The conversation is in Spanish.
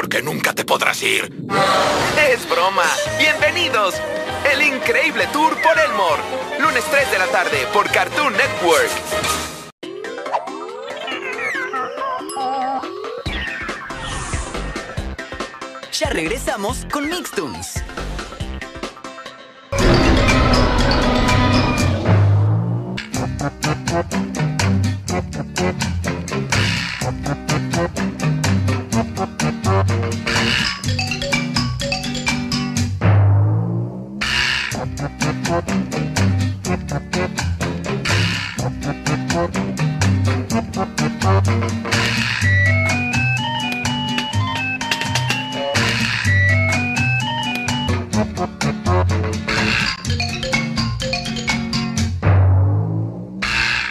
porque nunca te podrás ir. Es broma. Bienvenidos. El increíble tour por Elmore. Lunes 3 de la tarde por Cartoon Network. Ya regresamos con Mixtunes.